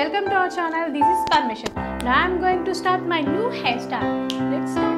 welcome to our channel. This is Parmeshwar. Now I am going to start my new hairstyle. Let's start.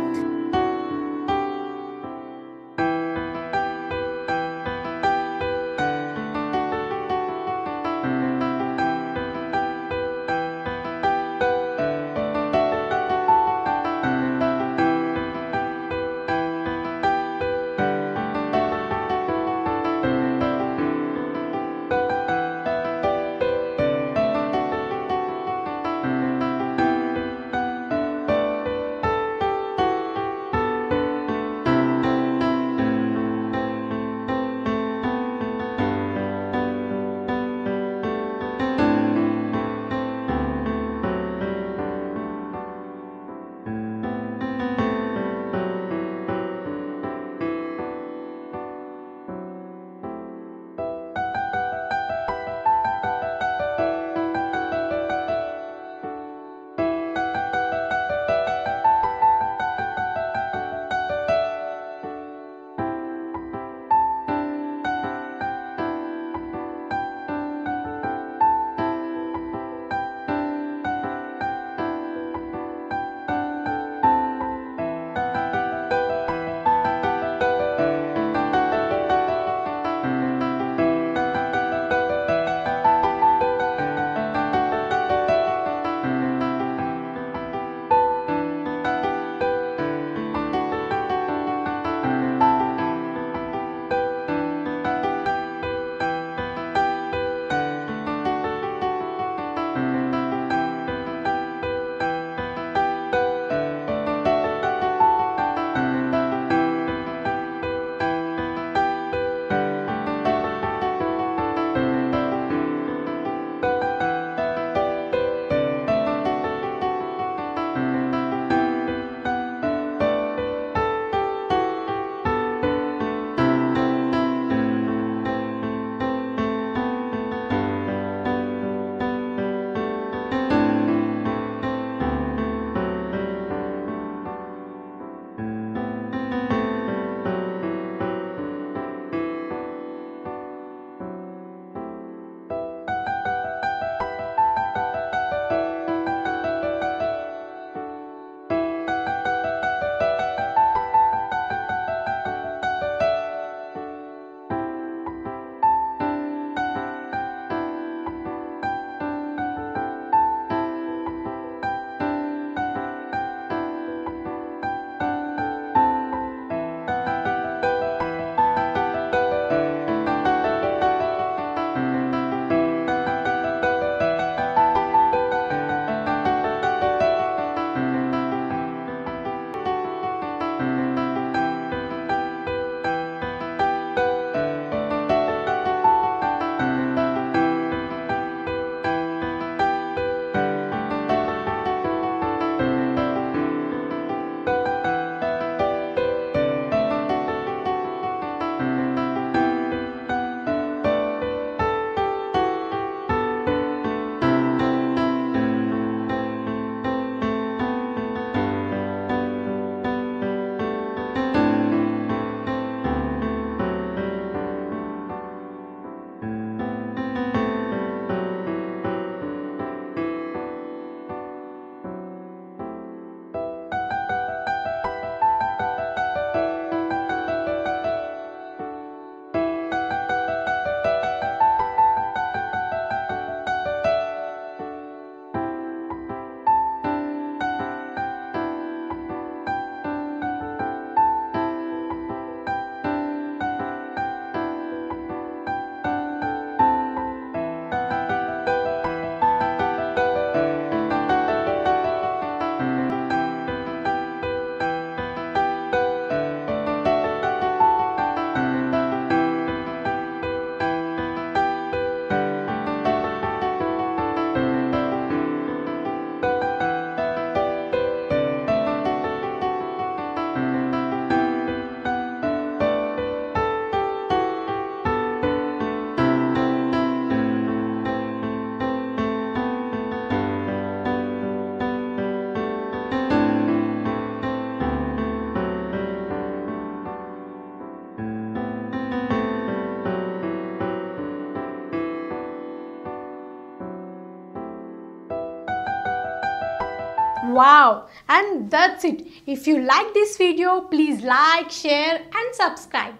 Wow! And that's it. If you like this video, please like, share and subscribe.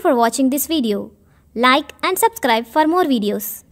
For watching this video. Like and subscribe for more videos.